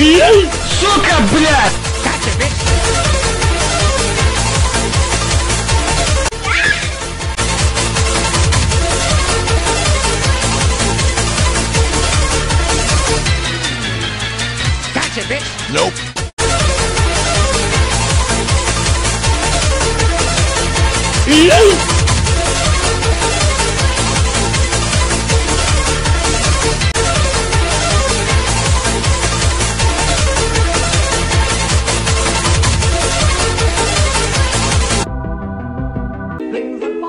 Сука, блядь! Bitch. Nope. Yeah. You